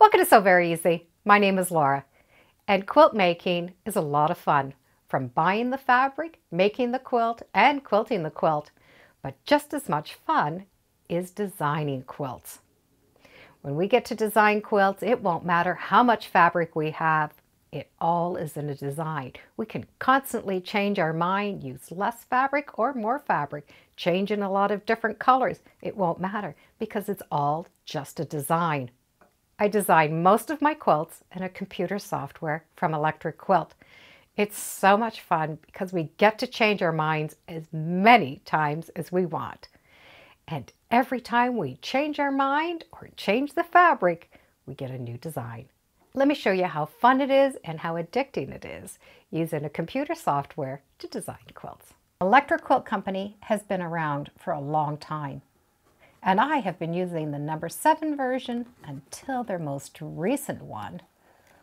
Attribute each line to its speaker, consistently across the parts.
Speaker 1: Welcome to Sew Very Easy. My name is Laura, and quilt making is a lot of fun. From buying the fabric, making the quilt, and quilting the quilt. But just as much fun is designing quilts. When we get to design quilts, it won't matter how much fabric we have. It all is in a design. We can constantly change our mind, use less fabric or more fabric, change in a lot of different colors. It won't matter because it's all just a design. I design most of my quilts in a computer software from Electric Quilt. It's so much fun because we get to change our minds as many times as we want. And every time we change our mind or change the fabric, we get a new design. Let me show you how fun it is and how addicting it is using a computer software to design quilts. Electric Quilt Company has been around for a long time. And I have been using the number 7 version until their most recent one,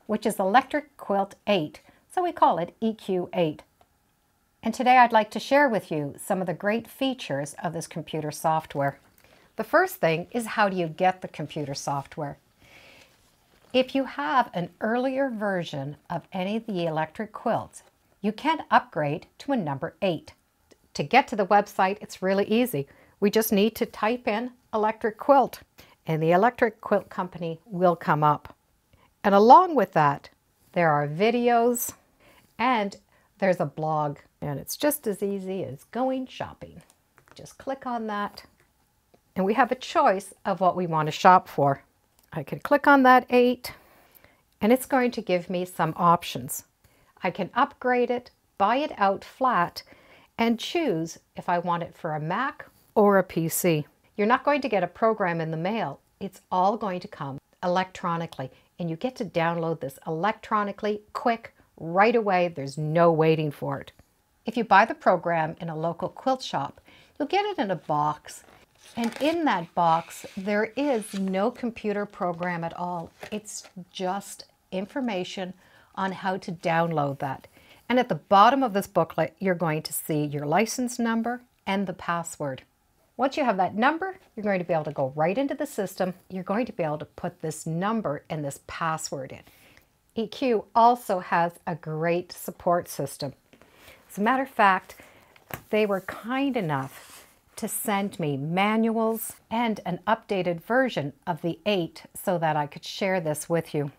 Speaker 1: which is Electric Quilt 8, so we call it EQ8. And today I'd like to share with you some of the great features of this computer software. The first thing is how do you get the computer software? If you have an earlier version of any of the electric quilts, you can upgrade to a number 8. To get to the website, it's really easy. We just need to type in electric quilt and the electric quilt company will come up. And along with that, there are videos and there's a blog and it's just as easy as going shopping. Just click on that and we have a choice of what we want to shop for. I can click on that eight and it's going to give me some options. I can upgrade it, buy it out flat, and choose if I want it for a Mac or a PC. You're not going to get a program in the mail. It's all going to come electronically and you get to download this electronically quick right away. There's no waiting for it. If you buy the program in a local quilt shop, you'll get it in a box and in that box, there is no computer program at all. It's just information on how to download that. And at the bottom of this booklet, you're going to see your license number and the password. Once you have that number, you're going to be able to go right into the system. You're going to be able to put this number and this password in. EQ also has a great support system. As a matter of fact, they were kind enough to send me manuals and an updated version of the 8 so that I could share this with you.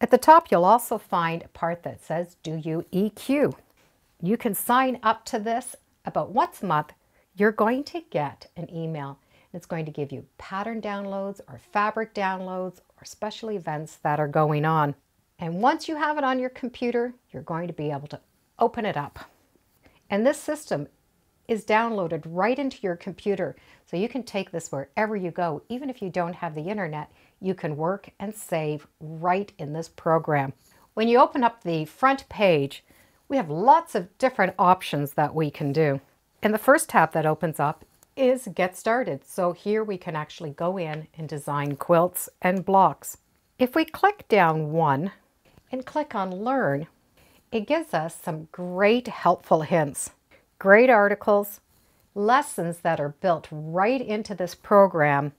Speaker 1: At the top, you'll also find a part that says, Do you EQ? You can sign up to this about once a month you're going to get an email. And it's going to give you pattern downloads or fabric downloads or special events that are going on. And once you have it on your computer, you're going to be able to open it up. And this system is downloaded right into your computer. So you can take this wherever you go. Even if you don't have the internet, you can work and save right in this program. When you open up the front page, we have lots of different options that we can do. And the first tab that opens up is Get Started. So here we can actually go in and design quilts and blocks. If we click down one and click on Learn, it gives us some great helpful hints, great articles, lessons that are built right into this program,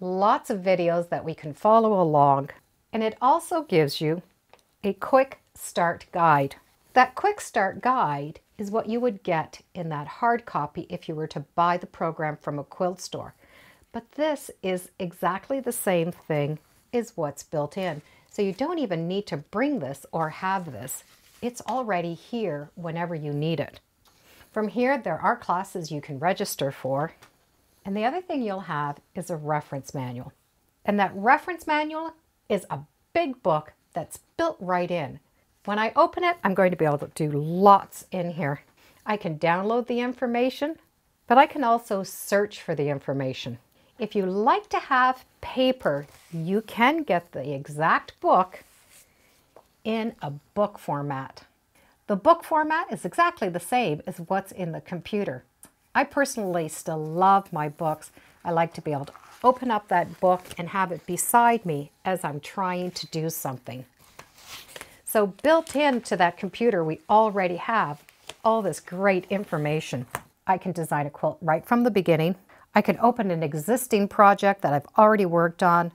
Speaker 1: lots of videos that we can follow along, and it also gives you a quick start guide. That quick start guide is what you would get in that hard copy if you were to buy the program from a quilt store. But this is exactly the same thing as what's built in. So you don't even need to bring this or have this. It's already here whenever you need it. From here, there are classes you can register for. And the other thing you'll have is a reference manual. And that reference manual is a big book that's built right in. When I open it, I'm going to be able to do lots in here. I can download the information, but I can also search for the information. If you like to have paper, you can get the exact book in a book format. The book format is exactly the same as what's in the computer. I personally still love my books. I like to be able to open up that book and have it beside me as I'm trying to do something. So built into that computer, we already have all this great information. I can design a quilt right from the beginning. I can open an existing project that I've already worked on,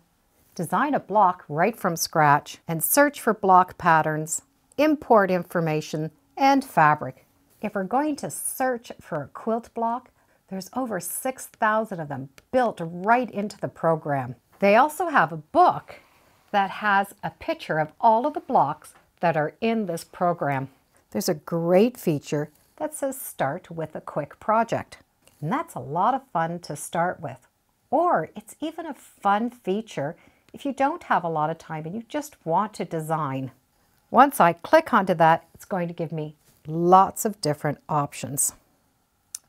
Speaker 1: design a block right from scratch, and search for block patterns, import information, and fabric. If we're going to search for a quilt block, there's over 6,000 of them built right into the program. They also have a book that has a picture of all of the blocks that are in this program. There's a great feature that says start with a quick project. And that's a lot of fun to start with. Or it's even a fun feature if you don't have a lot of time and you just want to design. Once I click onto that, it's going to give me lots of different options.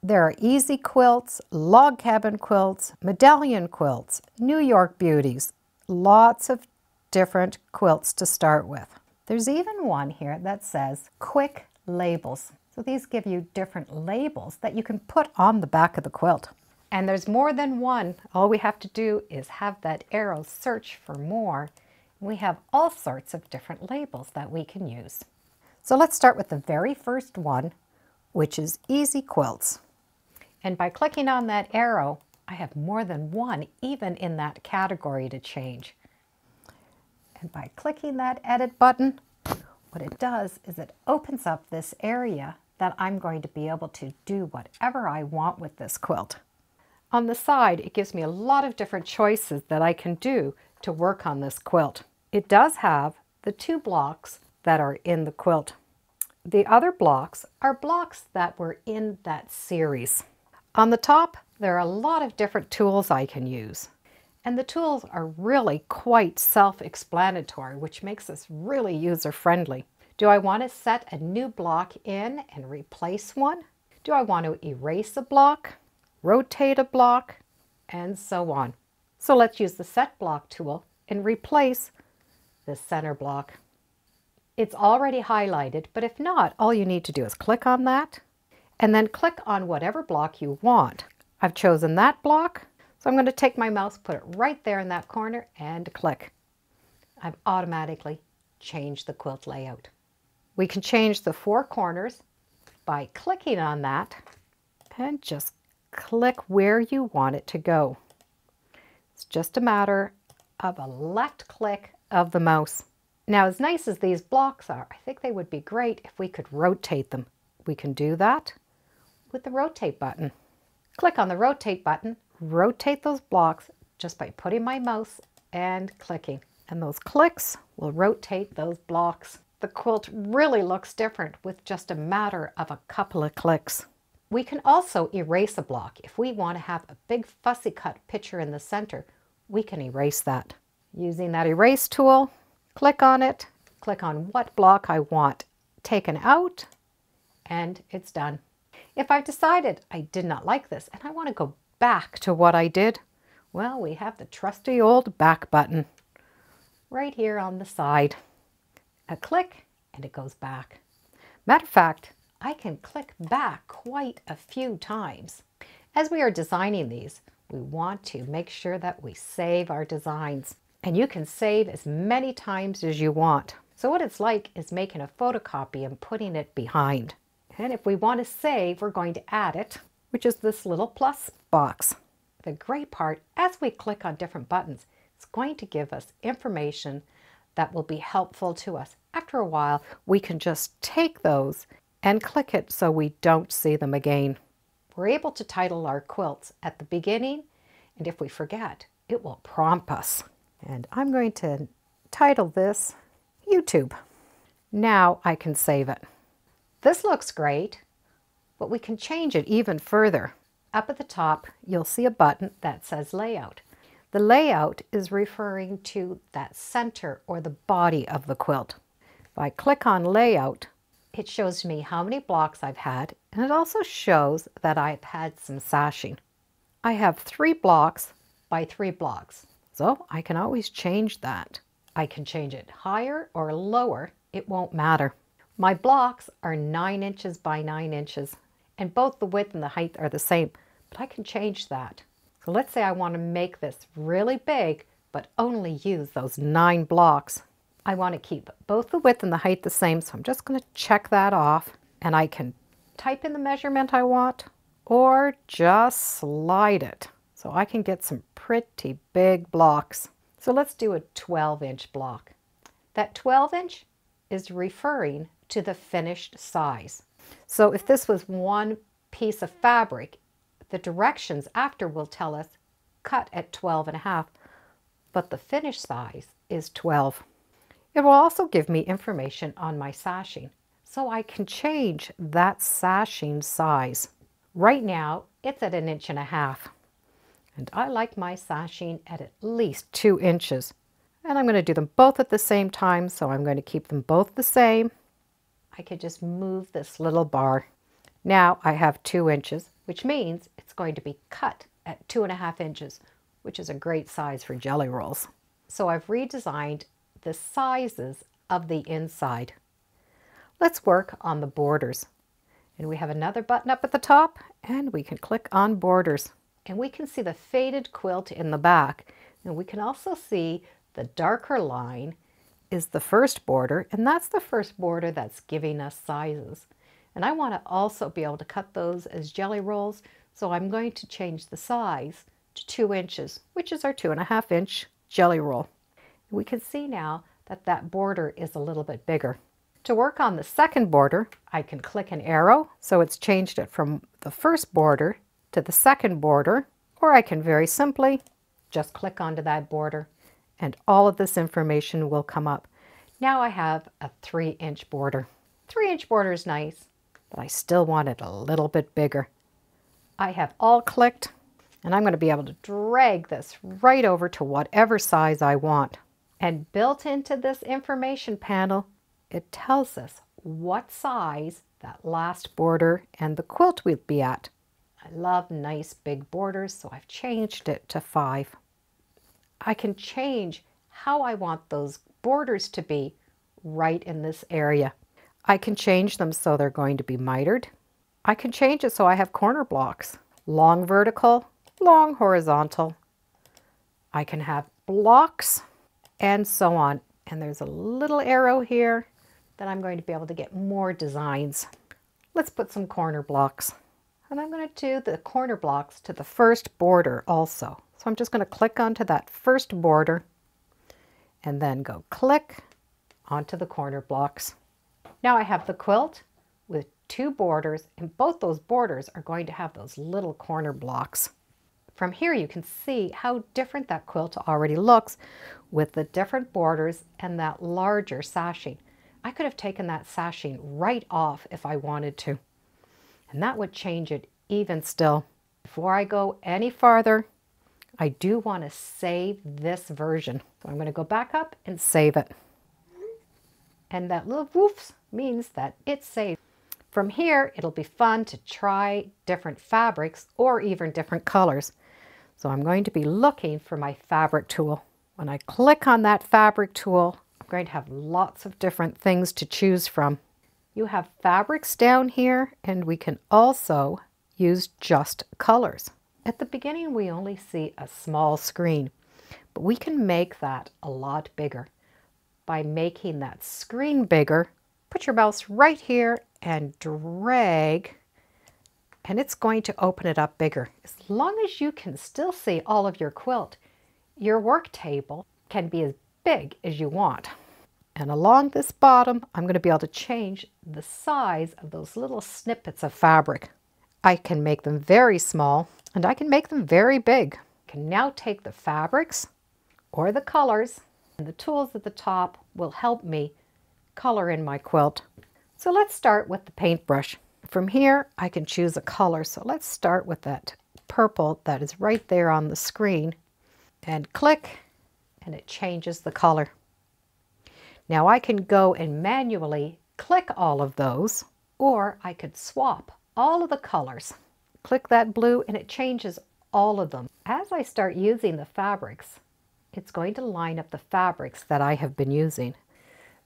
Speaker 1: There are easy quilts, log cabin quilts, medallion quilts, New York beauties, lots of different quilts to start with. There's even one here that says quick labels. So these give you different labels that you can put on the back of the quilt. And there's more than one. All we have to do is have that arrow search for more. We have all sorts of different labels that we can use. So let's start with the very first one, which is Easy Quilts. And by clicking on that arrow, I have more than one even in that category to change. And by clicking that edit button, what it does is it opens up this area that I'm going to be able to do whatever I want with this quilt. On the side, it gives me a lot of different choices that I can do to work on this quilt. It does have the two blocks that are in the quilt. The other blocks are blocks that were in that series. On the top, there are a lot of different tools I can use. And the tools are really quite self-explanatory, which makes this really user-friendly. Do I want to set a new block in and replace one? Do I want to erase a block, rotate a block, and so on? So let's use the Set Block tool and replace the center block. It's already highlighted, but if not, all you need to do is click on that and then click on whatever block you want. I've chosen that block, so I'm going to take my mouse, put it right there in that corner and click. I've automatically changed the quilt layout. We can change the four corners by clicking on that and just click where you want it to go. It's just a matter of a left click of the mouse. Now, as nice as these blocks are, I think they would be great if we could rotate them. We can do that with the rotate button. Click on the rotate button rotate those blocks just by putting my mouse and clicking. And those clicks will rotate those blocks. The quilt really looks different with just a matter of a couple of clicks. We can also erase a block. If we want to have a big fussy cut picture in the center, we can erase that. Using that erase tool, click on it, click on what block I want taken out, and it's done. If I've decided I did not like this and I want to go back to what I did? Well, we have the trusty old back button right here on the side. A click and it goes back. Matter of fact, I can click back quite a few times. As we are designing these, we want to make sure that we save our designs. And you can save as many times as you want. So what it's like is making a photocopy and putting it behind. And if we want to save, we're going to add it which is this little plus box. The great part, as we click on different buttons, it's going to give us information that will be helpful to us. After a while, we can just take those and click it so we don't see them again. We're able to title our quilts at the beginning, and if we forget, it will prompt us. And I'm going to title this YouTube. Now I can save it. This looks great but we can change it even further. Up at the top, you'll see a button that says Layout. The layout is referring to that center or the body of the quilt. If I click on Layout, it shows me how many blocks I've had, and it also shows that I've had some sashing. I have three blocks by three blocks, so I can always change that. I can change it higher or lower, it won't matter. My blocks are 9 inches by 9 inches, and both the width and the height are the same, but I can change that. So let's say I want to make this really big, but only use those nine blocks. I want to keep both the width and the height the same, so I'm just going to check that off, and I can type in the measurement I want, or just slide it. So I can get some pretty big blocks. So let's do a 12 inch block. That 12 inch is referring to the finished size. So if this was one piece of fabric, the directions after will tell us cut at 12 and a half, but the finished size is 12. It will also give me information on my sashing, so I can change that sashing size. Right now, it's at an inch and a half, and I like my sashing at at least two inches. And I'm going to do them both at the same time, so I'm going to keep them both the same. I could just move this little bar. Now I have two inches, which means it's going to be cut at two and a half inches, which is a great size for jelly rolls. So I've redesigned the sizes of the inside. Let's work on the borders. And we have another button up at the top and we can click on borders. And we can see the faded quilt in the back. And we can also see the darker line is the first border, and that's the first border that's giving us sizes. And I want to also be able to cut those as jelly rolls, so I'm going to change the size to two inches, which is our two and a half inch jelly roll. We can see now that that border is a little bit bigger. To work on the second border, I can click an arrow, so it's changed it from the first border to the second border, or I can very simply just click onto that border and all of this information will come up. Now I have a three inch border. Three inch border is nice, but I still want it a little bit bigger. I have all clicked and I'm going to be able to drag this right over to whatever size I want. And built into this information panel, it tells us what size that last border and the quilt will be at. I love nice big borders, so I've changed it to five. I can change how I want those borders to be right in this area. I can change them so they're going to be mitered. I can change it so I have corner blocks. Long vertical, long horizontal. I can have blocks and so on. And there's a little arrow here that I'm going to be able to get more designs. Let's put some corner blocks. And I'm going to do the corner blocks to the first border also. So I'm just going to click onto that first border and then go click onto the corner blocks. Now I have the quilt with two borders and both those borders are going to have those little corner blocks. From here you can see how different that quilt already looks with the different borders and that larger sashing. I could have taken that sashing right off if I wanted to. And that would change it even still. Before I go any farther, I do want to save this version. So I'm going to go back up and save it. And that little woofs means that it's saved. From here, it'll be fun to try different fabrics or even different colors. So I'm going to be looking for my fabric tool. When I click on that fabric tool, I'm going to have lots of different things to choose from. You have fabrics down here, and we can also use just colors. At the beginning, we only see a small screen, but we can make that a lot bigger. By making that screen bigger, put your mouse right here and drag, and it's going to open it up bigger. As long as you can still see all of your quilt, your work table can be as big as you want. And along this bottom, I'm going to be able to change the size of those little snippets of fabric. I can make them very small and I can make them very big. I can now take the fabrics or the colors and the tools at the top will help me color in my quilt. So let's start with the paintbrush. From here I can choose a color. So let's start with that purple that is right there on the screen and click and it changes the color. Now I can go and manually click all of those or I could swap all of the colors click that blue and it changes all of them. As I start using the fabrics, it's going to line up the fabrics that I have been using.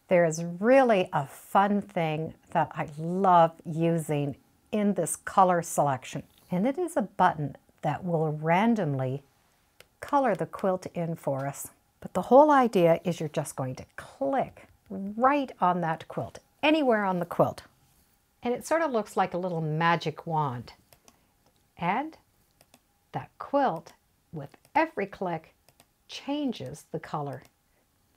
Speaker 1: There is really a fun thing that I love using in this color selection, and it is a button that will randomly color the quilt in for us. But the whole idea is you're just going to click right on that quilt, anywhere on the quilt. And it sort of looks like a little magic wand. And that quilt, with every click, changes the color.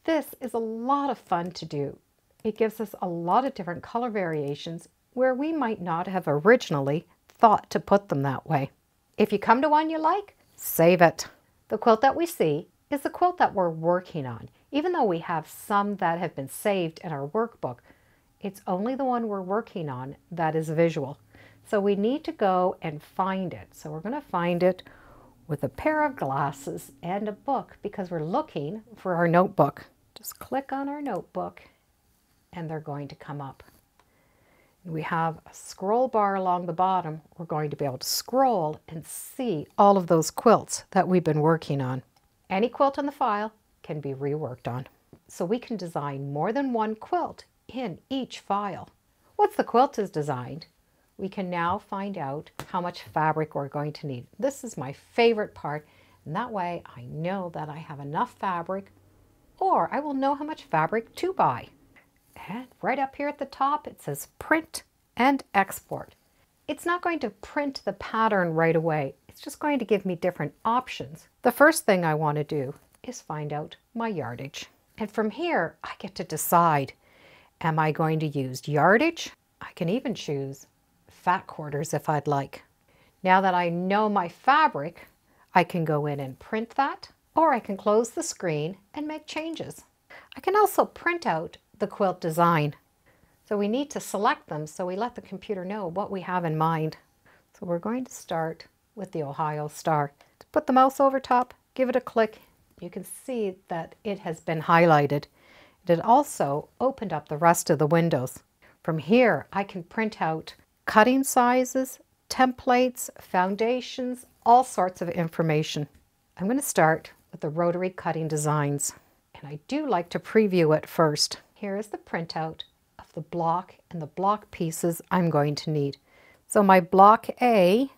Speaker 1: This is a lot of fun to do. It gives us a lot of different color variations where we might not have originally thought to put them that way. If you come to one you like, save it. The quilt that we see is the quilt that we're working on. Even though we have some that have been saved in our workbook, it's only the one we're working on that is visual. So we need to go and find it. So we're going to find it with a pair of glasses and a book because we're looking for our notebook. Just click on our notebook and they're going to come up. We have a scroll bar along the bottom. We're going to be able to scroll and see all of those quilts that we've been working on. Any quilt in the file can be reworked on. So we can design more than one quilt in each file. Once the quilt is designed, we can now find out how much fabric we're going to need. This is my favorite part, and that way I know that I have enough fabric, or I will know how much fabric to buy. And right up here at the top, it says print and export. It's not going to print the pattern right away. It's just going to give me different options. The first thing I want to do is find out my yardage. And from here, I get to decide, am I going to use yardage? I can even choose fat quarters if I'd like. Now that I know my fabric, I can go in and print that, or I can close the screen and make changes. I can also print out the quilt design. So we need to select them so we let the computer know what we have in mind. So we're going to start with the Ohio Star. To put the mouse over top, give it a click. You can see that it has been highlighted. It also opened up the rest of the windows. From here, I can print out cutting sizes, templates, foundations, all sorts of information. I'm going to start with the rotary cutting designs. And I do like to preview it first. Here is the printout of the block and the block pieces I'm going to need. So my block A,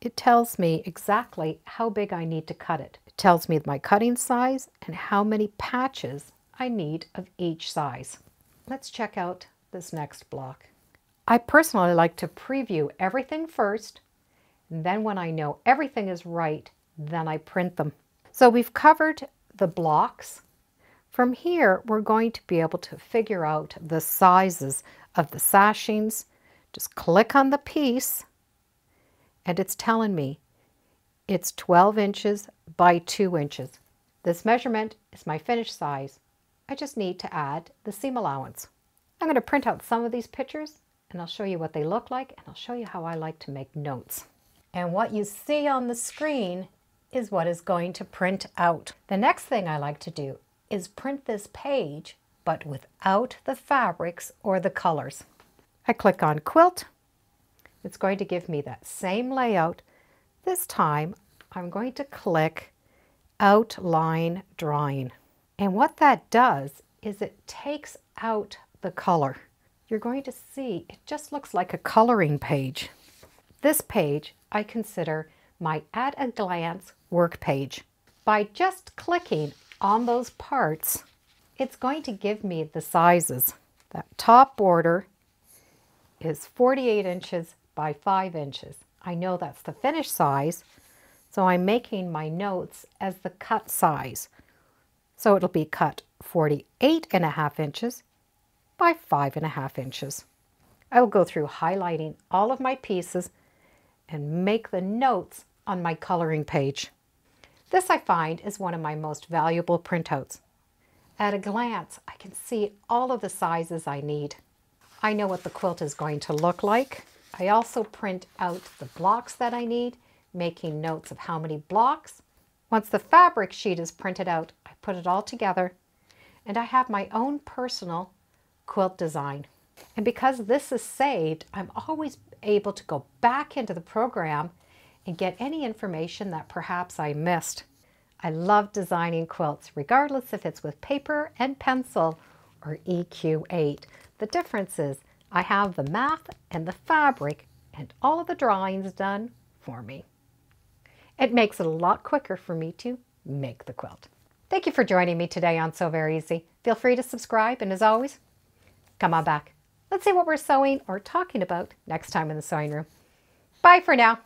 Speaker 1: it tells me exactly how big I need to cut it. It tells me my cutting size and how many patches I need of each size. Let's check out this next block. I personally like to preview everything first, and then when I know everything is right, then I print them. So we've covered the blocks from here, we're going to be able to figure out the sizes of the sashings. Just click on the piece and it's telling me it's 12 inches by 2 inches. This measurement is my finished size. I just need to add the seam allowance. I'm going to print out some of these pictures and I'll show you what they look like and I'll show you how I like to make notes. And what you see on the screen is what is going to print out. The next thing I like to do is print this page, but without the fabrics or the colors. I click on quilt. It's going to give me that same layout. This time, I'm going to click outline drawing. And what that does is it takes out the color. You're going to see it just looks like a coloring page. This page I consider my at a glance work page. By just clicking on those parts, it's going to give me the sizes. That top border is 48 inches by 5 inches. I know that's the finished size, so I'm making my notes as the cut size. So it'll be cut 48 and a half inches by 5 and a half inches. I will go through highlighting all of my pieces and make the notes on my coloring page. This I find is one of my most valuable printouts. At a glance, I can see all of the sizes I need. I know what the quilt is going to look like. I also print out the blocks that I need, making notes of how many blocks. Once the fabric sheet is printed out, put it all together and I have my own personal quilt design. And because this is saved, I'm always able to go back into the program and get any information that perhaps I missed. I love designing quilts, regardless if it's with paper and pencil or EQ8. The difference is I have the math and the fabric and all of the drawings done for me. It makes it a lot quicker for me to make the quilt. Thank you for joining me today on Sew Very Easy. Feel free to subscribe and as always, come on back. Let's see what we're sewing or talking about next time in the sewing room. Bye for now.